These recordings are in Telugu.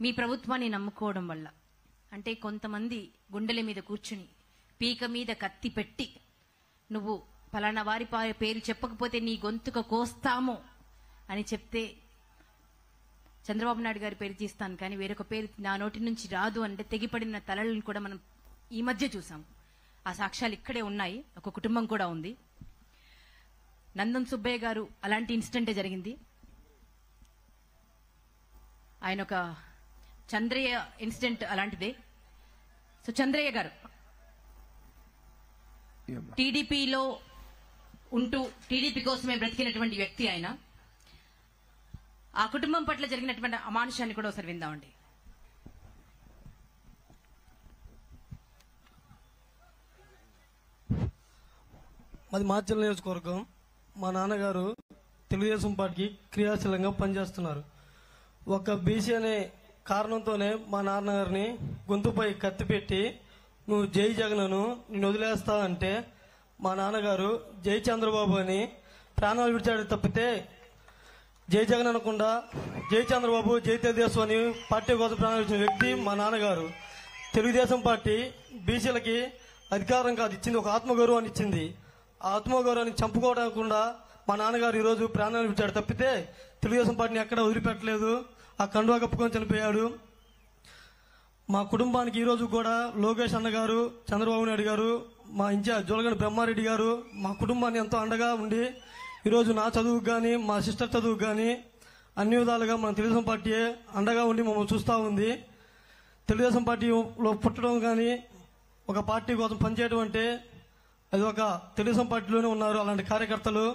మీ ప్రభుత్వాన్ని నమ్ముకోవడం వల్ల. అంటే కొంతమంది గుండెల మీద కూర్చుని పీక మీద కత్తి పెట్టి నువ్వు ఫలానా వారి పేరు చెప్పకపోతే నీ గొంతుక కోస్తాము అని చెప్తే చంద్రబాబు నాయుడు గారి పేరు తీస్తాను కానీ వేరొక పేరు నా నోటి నుంచి రాదు అంటే తెగిపడిన తలలను కూడా మనం ఈ మధ్య చూసాం ఆ సాక్ష్యాలు ఇక్కడే ఉన్నాయి ఒక కుటుంబం కూడా ఉంది. నందం సుబ్బయ్య గారు అలాంటి ఇన్సిడెంటే జరిగింది. ఆయన ఒక చంద్రయ్య ఇన్సిడెంట్ అలాంటిదే. సో చంద్రయ్య గారు టీడీపీలో ఉంటూ టీడీపీ కోసమే బ్రతికినటువంటి వ్యక్తి ఆయన. ఆ కుటుంబం పట్ల జరిగినటువంటి అమానుషాన్ని కూడా ఒకసారి విందామండి. మాది మాచల్ నియోజకవర్గం. మా నాన్నగారు తెలుగుదేశం పార్టీకి క్రియాశీలంగా పనిచేస్తున్నారు. ఒక బీసీ అనే కారణంతోనే మా నాన్నగారిని గొంతుపై కత్తి పెట్టి నువ్వు జై జగన్ను నేను వదిలేస్తా అంటే మా నాన్నగారు జై చంద్రబాబు అని ప్రాణాలు విడిచాడు తప్పితే జై జగన్ అనకుండా జై చంద్రబాబు జై తెలుగుదేశం అని పార్టీ కోసం ప్రాణాలు ఇచ్చిన వ్యక్తి మా నాన్నగారు. తెలుగుదేశం పార్టీ బీసీలకి అధికారం కాదు ఇచ్చింది ఒక ఆత్మగౌరవాన్ని ఇచ్చింది. ఆ ఆత్మగౌరవాన్ని చంపుకోవడానికి మా నాన్నగారు ఈరోజు ప్రాణాలు విడిచాడు తప్పితే తెలుగుదేశం పార్టీని ఎక్కడ వదిలిపెట్టలేదు. ఆ కండువా కప్పుకొని చనిపోయాడు. మా కుటుంబానికి ఈరోజు కూడా లోకేష్ అన్న గారు చంద్రబాబు నాయుడు గారు మా ఇన్ఛార్జ్ జోలగని బ్రహ్మారెడ్డి గారు మా కుటుంబాన్ని ఎంతో అండగా ఉండి ఈరోజు నా చదువుకు కానీ మా సిస్టర్ చదువుకు కానీ అన్ని విధాలుగా మన తెలుగుదేశం పార్టీ అండగా ఉండి మమ్మల్ని చూస్తూ ఉంది. తెలుగుదేశం పార్టీలో పుట్టడం కానీ ఒక పార్టీ కోసం పనిచేయడం అంటే అది ఒక తెలుగుదేశం పార్టీలోనే ఉన్నారు అలాంటి కార్యకర్తలు.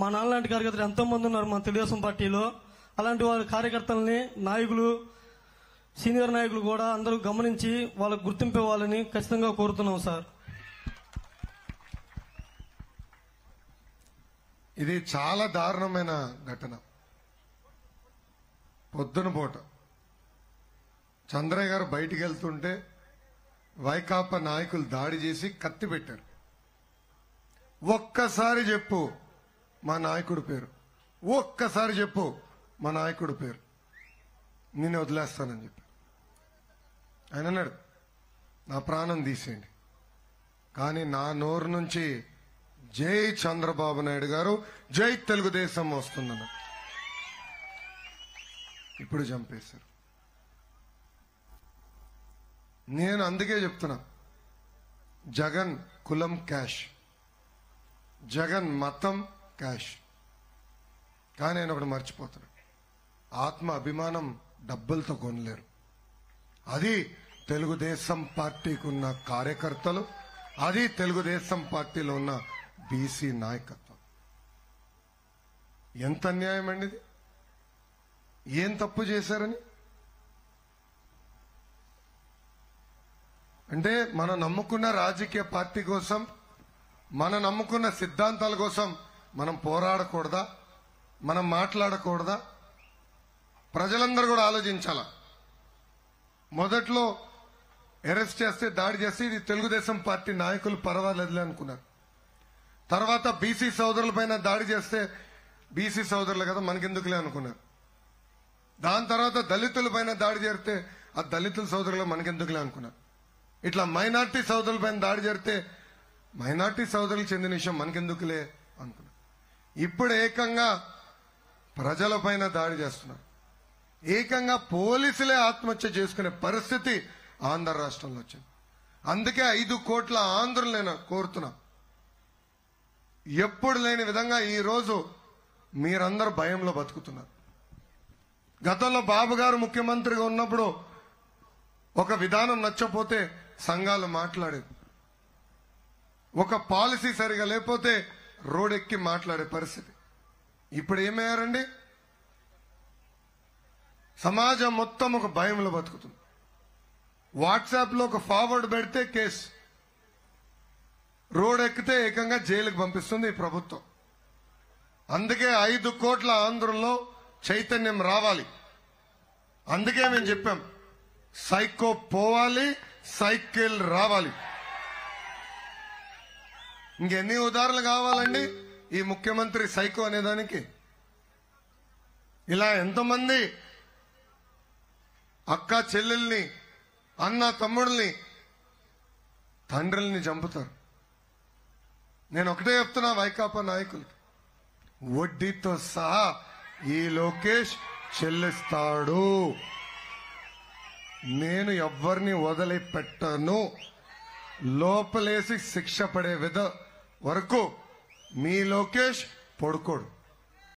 మా నాన్నలాంటి కార్యకర్తలు ఎంతోమంది ఉన్నారు మన తెలుగుదేశం పార్టీలో. అలాంటి వారి కార్యకర్తలని నాయకులు సీనియర్ నాయకులు కూడా అందరూ గమనించి వాళ్ళకు గుర్తింపు ఇవ్వాలని ఖచ్చితంగా కోరుతున్నాం సార్. ఇది చాలా దారుణమైన ఘటన. పొద్దున పూట చంద్రయ్య గారు బయటికి వెళ్తుంటే వైకాపా నాయకులు దాడి చేసి కత్తి పెట్టారు. ఒక్కసారి చెప్పు మా నాయకుడి పేరు. ఒక్కసారి చెప్పు మా నాయకుడి పేరు. నేను వదిలేస్తానని చెప్పి. ఆయన అన్నాడు నా ప్రాణం తీసేయండి. కానీ నా నోరు నుంచి జై చంద్రబాబు నాయుడు గారు జై తెలుగుదేశం వస్తుందన్న ఇప్పుడు చంపేశారు. నేను అందుకే చెప్తున్నా జగన్ కులం క్యాష్. జగన్ మతం క్యాష్. కానీ నేను ఒకటి మర్చిపోతున్నాను ఆత్మ అభిమానం డబ్బులతో కొనలేరు. అది తెలుగుదేశం పార్టీకి ఉన్న కార్యకర్తలు అది తెలుగుదేశం పార్టీలో ఉన్న బీసీ నాయకత్వం. ఎంత అన్యాయం అండి ఏం తప్పు చేశారని? అంటే మనం నమ్ముకున్న రాజకీయ పార్టీ కోసం మనం నమ్ముకున్న సిద్ధాంతాల కోసం మనం పోరాడకూడదా? మనం మాట్లాడకూడదా? ప్రజలందరూ కూడా ఆలోచించాల? మొదట్లో అరెస్ట్ చేస్తే దాడి చేస్తే ఇది తెలుగుదేశం పార్టీ నాయకులు పర్వాలేదులే అనుకున్నారు. తర్వాత బీసీ సోదరులపైన దాడి చేస్తే బీసీ సోదరులు కదా మనకెందుకులే అనుకున్నారు. దాని తర్వాత దళితుల పైన దాడి చేస్తే ఆ దళితుల సోదరులు మనకెందుకులే అనుకున్నారు. ఇట్లా మైనార్టీ సోదరులపైన దాడి జరిగితే మైనార్టీ సోదరులకు చెందిన విషయం మనకెందుకులే అనుకున్నారు. ఇప్పుడు ఏకంగా ప్రజలపైన దాడి చేస్తున్నారు. ఏకంగా పోలీసులే ఆత్మహత్య చేసుకునే పరిస్థితి ఆంధ్ర రాష్ట్రంలో వచ్చింది. అందుకే ఐదు కోట్ల ఆంధ్రులు నేను కోరుతున్నా. ఎప్పుడు లేని విధంగా ఈ రోజు మీరందరూ భయంలో బతుకుతున్నారు. గతంలో బాబు గారు ముఖ్యమంత్రిగా ఉన్నప్పుడు ఒక విధానం నచ్చపోతే సంఘాలు మాట్లాడేది ఒక పాలసీ సరిగా లేకపోతే రోడెక్కి మాట్లాడే పరిస్థితి. ఇప్పుడు ఏమయ్యారండి? సమాజం మొత్తం ఒక భయంలో బతుకుతుంది. వాట్సాప్లో ఒక ఫార్వర్డ్ పెడితే కేసు. రోడ్ ఎక్కితే ఏకంగా జైలుకు పంపిస్తుంది ఈ ప్రభుత్వం. అందుకే ఐదు కోట్ల ఆంధ్రుల్లో చైతన్యం రావాలి. అందుకే మేము చెప్పాం సైకో పోవాలి సైకిల్ రావాలి. ఇంకెన్ని ఉదాహరణలు కావాలండి? ఈ ముఖ్యమంత్రి సైకో అనేదానికి. ఇలా ఎంతమంది అక్క చెల్లెల్ని అన్న తమ్ముడిని తండ్రుల్ని చంపుతారు. నేను ఒకటే చెప్తున్నా వైకాపా నాయకులు వడ్డీతో సహా ఈ లోకేష్ చెల్లిస్తాడు. నేను ఎవ్వరిని వదిలిపెట్టను. లోపలేసి శిక్ష పడే విధ వరకు మీ లోకేష్ పడుకోడు.